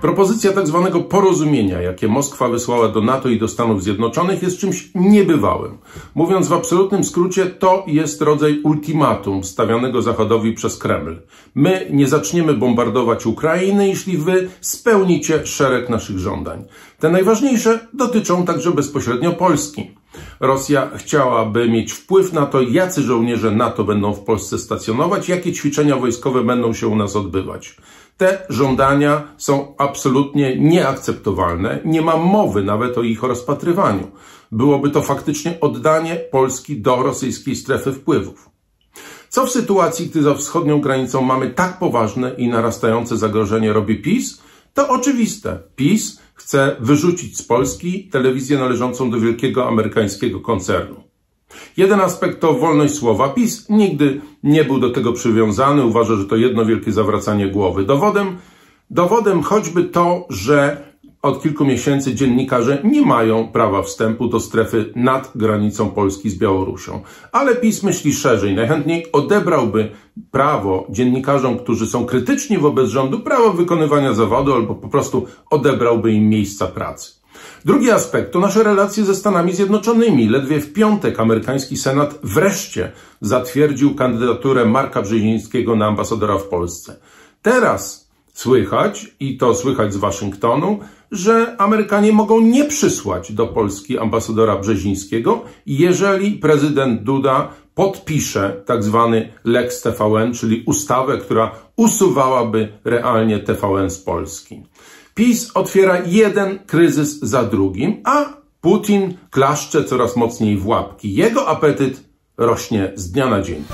Propozycja tak zwanego porozumienia, jakie Moskwa wysłała do NATO i do Stanów Zjednoczonych, jest czymś niebywałym. Mówiąc w absolutnym skrócie, to jest rodzaj ultimatum stawianego Zachodowi przez Kreml. My nie zaczniemy bombardować Ukrainy, jeśli wy spełnicie szereg naszych żądań. Te najważniejsze dotyczą także bezpośrednio Polski. Rosja chciałaby mieć wpływ na to, jacy żołnierze NATO będą w Polsce stacjonować, jakie ćwiczenia wojskowe będą się u nas odbywać. Te żądania są absolutnie nieakceptowalne. Nie ma mowy nawet o ich rozpatrywaniu. Byłoby to faktycznie oddanie Polski do rosyjskiej strefy wpływów. Co w sytuacji, gdy za wschodnią granicą mamy tak poważne i narastające zagrożenie robi PiS? To oczywiste. PiS chce wyrzucić z Polski telewizję należącą do wielkiego amerykańskiego koncernu. Jeden aspekt to wolność słowa. PiS nigdy nie był do tego przywiązany. Uważa, że to jedno wielkie zawracanie głowy. Dowodem, dowodem choćby to, że od kilku miesięcy dziennikarze nie mają prawa wstępu do strefy nad granicą Polski z Białorusią. Ale PiS myśli szerzej. Najchętniej odebrałby prawo dziennikarzom, którzy są krytyczni wobec rządu, prawo wykonywania zawodu albo po prostu odebrałby im miejsca pracy. Drugi aspekt to nasze relacje ze Stanami Zjednoczonymi. Ledwie w piątek amerykański Senat wreszcie zatwierdził kandydaturę Marka Brzezińskiego na ambasadora w Polsce. Teraz słychać, i to słychać z Waszyngtonu, że Amerykanie mogą nie przysłać do Polski ambasadora Brzezińskiego, jeżeli prezydent Duda podpisze tak zwany Lex TVN, czyli ustawę, która usuwałaby realnie TVN z Polski. PiS otwiera jeden kryzys za drugim, a Putin klaszcze coraz mocniej w łapki. Jego apetyt rośnie z dnia na dzień.